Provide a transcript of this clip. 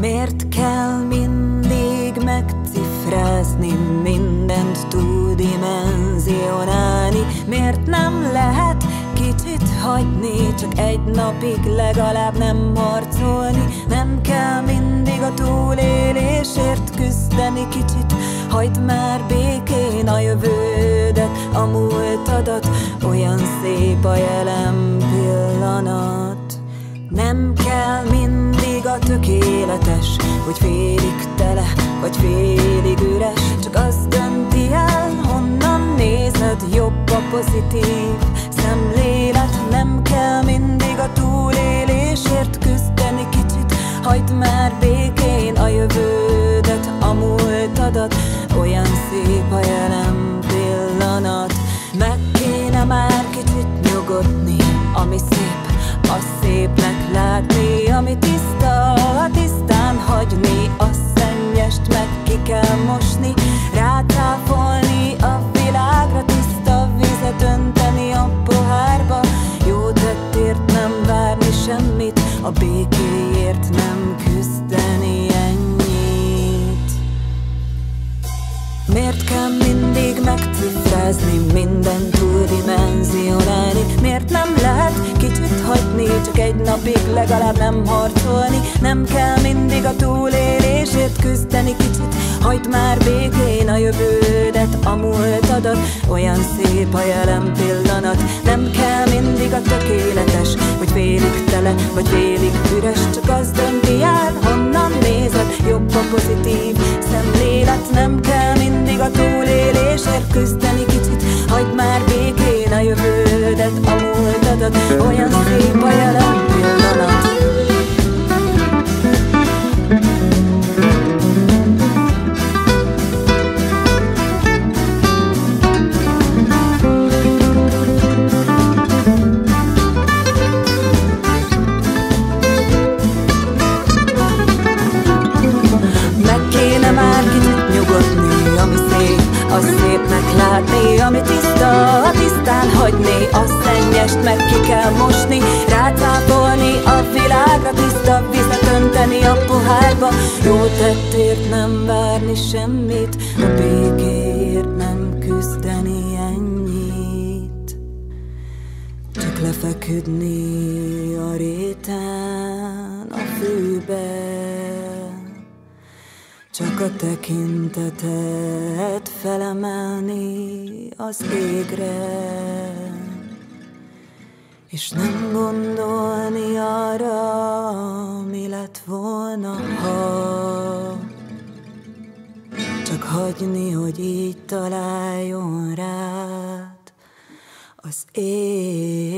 Miért kell mindig megcifrázni, mindent túldimenzionálni? Miért nem lehet kicsit hagyni, csak egy napig legalább nem harcolni? Nem kell mindig a túlélésért küzdeni kicsit, hagyd már békén a jövődet, a múltadat, olyan szép a jelen tökéletes, hogy félig tele, vagy félig üres. Csak az dönti el, honnan nézed jobb a pozitív. Szemlélet Nem kell mindig a túlélésért küzdeni kicsit. Hagyd már békén a jövődet, a múltadat Olyan szép a jelen mosni, rátáfolni a világra, tiszta vizet önteni a pohárba, jó tettért nem várni semmit, a békéért nem küzdeni ennyit. Miért kell mindig megcifrázni, minden túldimenzionálni? Miért nem lehet kicsit hagyni, csak egy napig legalább nem harcolni? Nem kell mindig a túlélésért küzdeni kicsit, hagyd már békén a jövődet, a múltadat, olyan szép a jelen pillanat. Nem kell mindig a tökéletes, hogy félig tele, vagy félig üres, csak az dönti el, honnan nézed, jobb a pozitív szemlélet, nem kell mindig a túlélésért küzdeni kicsit. Hagyd már békén a jövődet, a múltadat. Olyan szép a jelen már kicsit nyugodni, ami szép, az szépnek látni, ami tiszta, a tisztán hagyni, a szennyest meg ki kell mosni, rácápolni a világra, tiszta vizet önteni a pohárba, jó tettért nem várni semmit, a békéért nem küzdeni ennyit. Csak lefeküdni a réten, a fűbe Csak a tekintetet felemelni az égre És nem gondolni arra, mi lett volna, ha Csak hagyni, hogy így találjon rád az éjszaka.